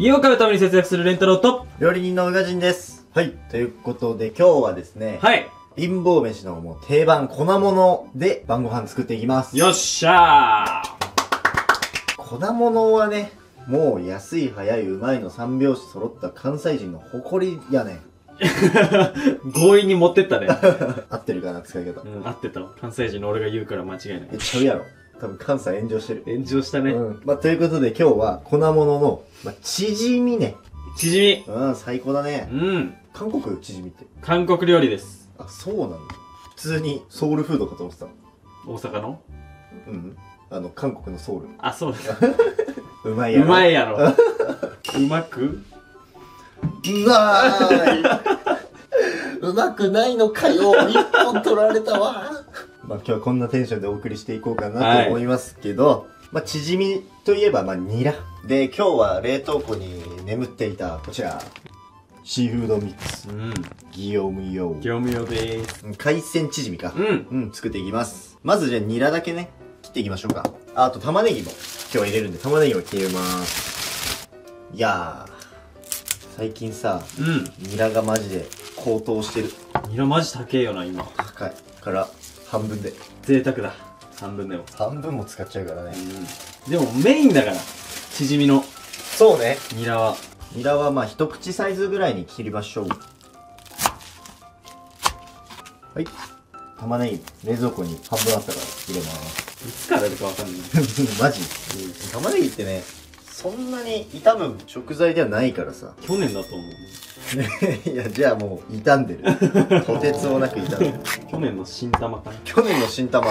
家を買うために節約するレンタローと、料理人の宇賀神です。はい。ということで今日はですね、はい。貧乏飯のもう定番粉物で晩ご飯作っていきます。よっしゃ粉物はね、もう安い早いうまいの三拍子揃った関西人の誇りやね。ー 強引に持ってったね。合ってるかな使い方。うん、合ってたわ。関西人の俺が言うから間違いないえ、。ちゃうやろ。多分関西炎上してる。炎上したね。うん。まあ、ということで今日は粉物の、まあ、チヂミね。チヂミ。うん、最高だね。うん。韓国チヂミって？韓国料理です。あ、そうなんだ。普通にソウルフードかと思ってた。大阪の？うん。あの、韓国のソウル。あ、そうだ。うまいやろ。うまいやろ。うまく？うまーい うまくないのかよ一本取られたわまあ今日はこんなテンションでお送りしていこうかなと思いますけど、まあチヂミといえばまあニラ。で、今日は冷凍庫に眠っていたこちら、シーフードミックス、うん。ギヨムヨ業務用でーす。海鮮チヂミか。うん。うん、作っていきます。まずじゃあニラだけね、切っていきましょうか。ああと玉ねぎも今日は入れるんで、玉ねぎも切れます。いやー、最近さ、うニラがマジで高騰してる。ん。ニラマジ高えよな、今。高い。から、半分で。贅沢だ。半分でも。半分も使っちゃうからね。うん。でもメインだから。チヂミのそうね。ニラは。ニラはまあ一口サイズぐらいに切りましょう。はい。玉ねぎ、冷蔵庫に半分あったから入れます。いつから出るかわかんない。マジ？玉ねぎってね、そんなに傷む食材ではないからさ。去年だと思う。いや、じゃあもう傷んでる。とてつもなく傷んでる。去年の新玉かな。去年の新玉。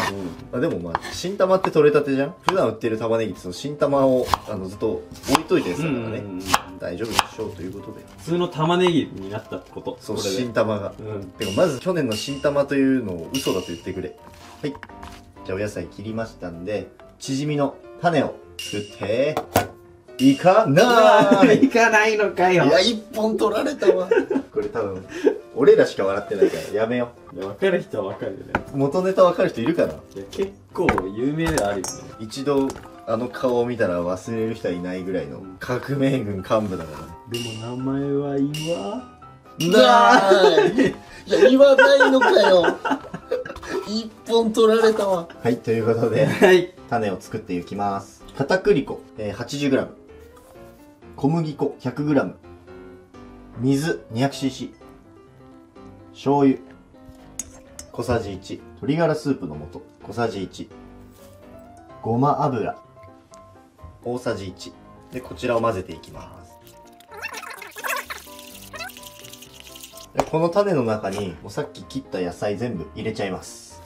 あでもまあ、新玉って取れたてじゃん？普段売ってる玉ねぎってその新玉をあのずっと置いといてやつだからね。うん大丈夫でしょうということで。普通の玉ねぎになったってこと。そう、新玉が。うん。てか、まず去年の新玉というのを嘘だと言ってくれ。はい。じゃあお野菜切りましたんで、チヂミの種を作って、いかないいかないのかよ。いや、一本取られたわ。これ多分、俺らしか笑ってないから、やめよいや、わかる人はわかるよね。う。元ネタわかる人いるかな？いや、結構有名ではあるよね。一度、あの顔を見たら忘れる人はいないぐらいの革命軍幹部だからね。でも名前は岩？ないいや、言わないのかよ。一本取られたわ。はい、ということで、はい。種を作っていきます。片栗粉、えー、80g。小麦粉 100g。水 200cc。醤油小さじ1。鶏ガラスープの素小さじ1。ごま油大さじ1。で、こちらを混ぜていきます。でこの種の中に、もうさっき切った野菜全部入れちゃいます。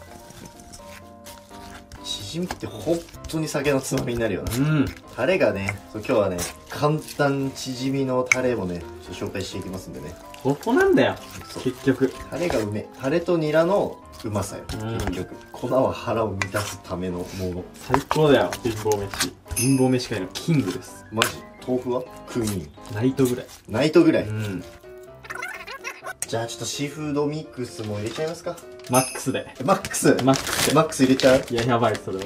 チヂミって本当に酒のつまみになるよな。うん。タレがね、今日はね、簡単チヂミのタレもね、紹介していきますんでね。ここなんだよ。結局。タレがうめ。タレとニラのうまさよ、うん結局。粉は腹を満たすためのもの。最高だよ。貧乏飯。貧乏飯界のキングです。マジ？豆腐は？クミン。ナイトぐらい。ナイトぐらい。うん。じゃあちょっとシーフードミックスも入れちゃいますか。マックスで。マックス？マックスで。マックス入れちゃう？いや、やばい、それは。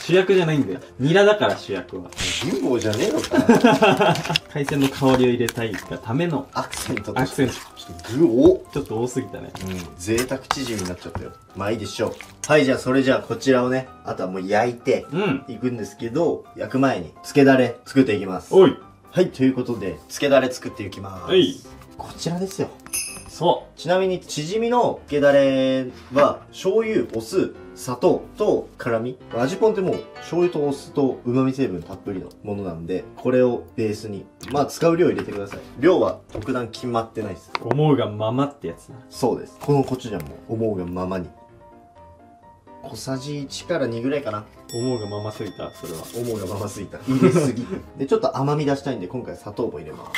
主役じゃないんだよ。ニラだから主役は。貧乏じゃねえのか 海鮮の香りを入れたいがためのアクセントとアク。セント。ちょっと具を。ちょっと多すぎたね。うん、贅沢チヂミになっちゃったよ。まあいいでしょう。はい、じゃあそれじゃあこちらをね、あとはもう焼いてうん。いくんですけど、焼く前に、つけだれ作っていきます。おい。はい、ということで、つけだれ作っていきます。はい。こちらですよ。そちなみに、チヂミのつけだれは、醤油、お酢、砂糖と辛味。味ポンってもう、醤油とお酢と旨味成分たっぷりのものなんで、これをベースに、まあ使う量入れてください。量は特段決まってないです。う。思うがままってやつだ。そうです。このコチュジャンも思うがままに。小さじ1から2ぐらいかな。思うがまますぎた、それは。思うがまますぎた。入れすぎ。で、ちょっと甘み出したいんで、今回砂糖も入れます。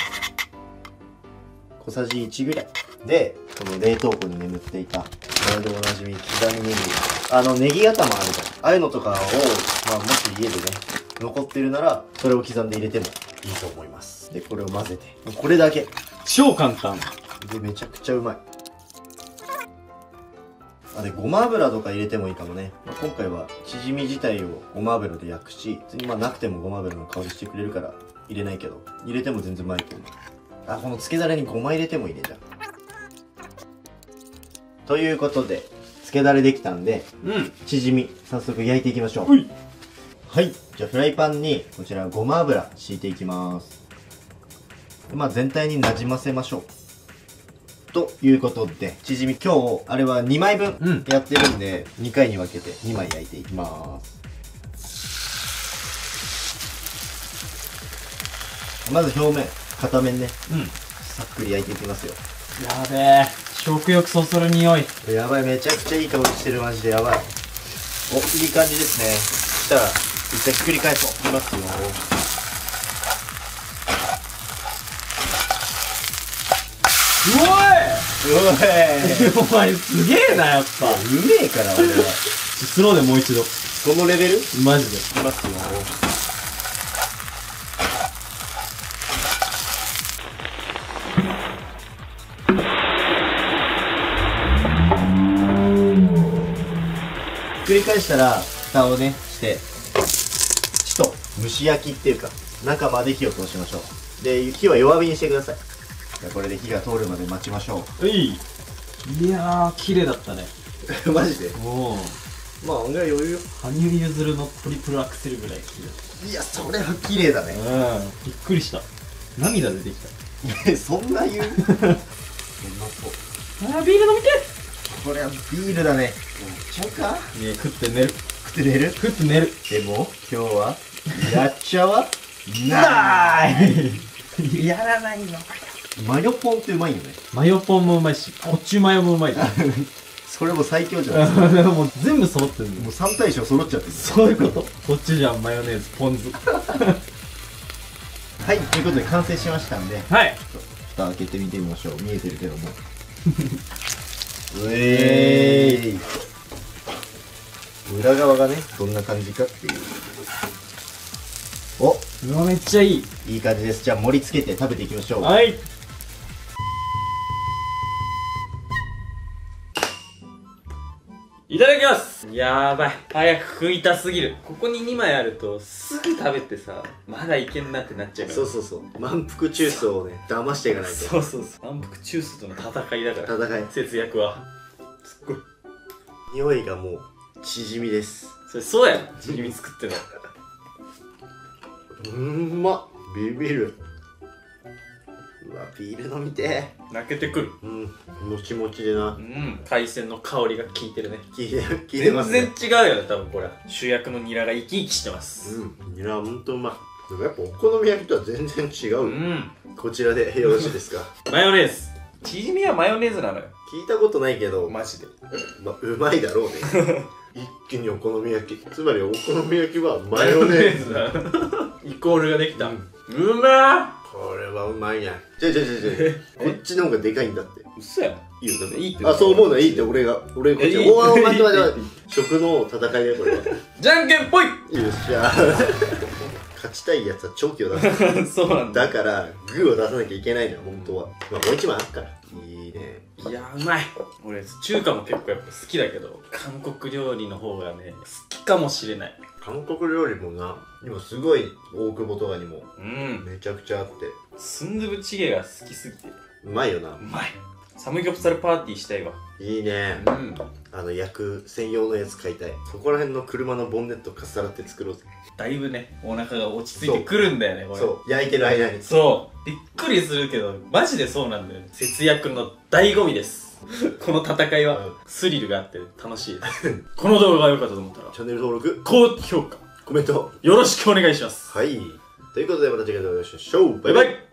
小さじ1ぐらい。で、この冷凍庫に眠っていた、これでおなじみ、刻みネギ。あの、ネギ頭あるじゃん。ああいうのとかを、まあ、もし家でね、残ってるなら、それを刻んで入れてもいいと思います。で、これを混ぜて。これだけ。超簡単。で、めちゃくちゃうまい。あ、で、ごま油とか入れてもいいかもね。まあ今回は、チヂミ自体をごま油で焼くし、別にまあなくてもごま油の香りしてくれるから、入れないけど入れても全然前いけるあこのつけだれにごま入れてもいいねじゃんということでつけだれできたんでうん。チヂミ早速焼いていきましょう。ほい。はい。じゃあフライパンにこちらごま油敷いていきます。でまあ全体になじませましょう。ということでチヂミ今日あれは2枚分うん。やってるんで、2回に分けて2枚焼いていきます。まず表面片面ね。うん。さっくり焼いていきますよ。やべえ食欲そそる匂い。やばいめちゃくちゃいい香りしてるマジでやばい。おいい感じですね。そしたら一回ひっくり返そう。いきますよ。おい。おいお前すげえなやっぱ。うめえから俺は。スローでもう一度。そのレベル？いマジで。きますより返したら蓋をねしてちょっと蒸し焼きっていうか中まで火を通しましょう。で火は弱火にしてください。じゃあこれで火が通るまで待ちましょう。いい。いやー綺麗だったね。う マジで？おおまあ案外余裕よ。羽生結弦のトリプルアクセルぐらい綺いやそれは綺麗だね。麗うん。びっくりした。涙出てきえ そんな言う？うまそう。たあービール飲みてこれはビールだね。やっちゃうかねえ食って寝る。食って寝る？食って寝る。でも今日は？やっちゃわ。ない！やらないの。マヨポンってうまいよね。マヨポンもうまいしこっちマヨもうまいし。それも最強じゃないですか。もう全部揃ってるもう3大将揃っちゃってる。そういうこと。こっちじゃんマヨネーズポン酢。はいということで完成しましたんで。はい。蓋開けてみてみましょう。見えてるけどもうえー。い裏側がねどんな感じかっていう。お。うわめっちゃいい。いい感じです。じゃあ盛り付けて食べていきましょう。はい。いただきますやばい。早く食いたすぎる。ここに2枚あるとすぐ食べてさまだいけんなってなっちゃうから。そうそうそう。満腹中枢をね騙していかないと。そうそうそう。満腹中枢との戦いだから。戦い。節約は。すっごい。匂いがもう縮みです。それそうやん。チヂミ作ってたうんまっ。ビビるうわビール飲みて泣けてくる。うんもちもちでな。うん海鮮の香りが効いてるね。聞いて聞いて全ます然ね違うよね多分これ主役のニラが生き生きしてます。うんいやほんとうまい。でもやっぱお好み焼きとは全然違う、うん。こちらで よろしいですか？マヨネーズ。チヂミはマヨネーズなのよ。聞いたことないけど、まマジで。うまいだろうね。一気にお好み焼き。つまりお好み焼きはマヨネーズ。だイコールができた、ううんまこれはうまいねじゃじゃじゃじゃ こっちの方がでかいんだって。ー嘘やん。いいよだっていいってあそう思うのはいいって。俺が俺がこっちおわお待って。食の戦いだよこれは。じゃんけんぽい。よっしゃ。勝ちたいやつは長期を出す。そうなんだ。だからグーを出さなきゃいけないのよ本当は。まあもう一枚あっから。いいね。いやうまい。俺中華も結構やっぱ好きだけど韓国料理の方がね好きかもしれない韓国料理もな今すごい大久保とかにもうん。めちゃくちゃあって。スンドゥブチゲが好きすぎて。うまいよな。うまい。サムギョプサルパーティーしたいわ。いいね。うん。あの焼く専用のやつ買いたい。そこら辺の車のボンネットかっさらって作ろうぜ。だいぶねお腹が落ち着いてくるんだよねこれ。そう焼いてる間に。そう。びっくりするけどマジでそうなんだよ節約の醍醐味です この戦いはうんスリルがあって楽しいです。この動画が良かったと思ったらチャンネル登録。高評価。コメント。よろしくお願いします。はい。ということでまた次回お会いしましょう。バイバイ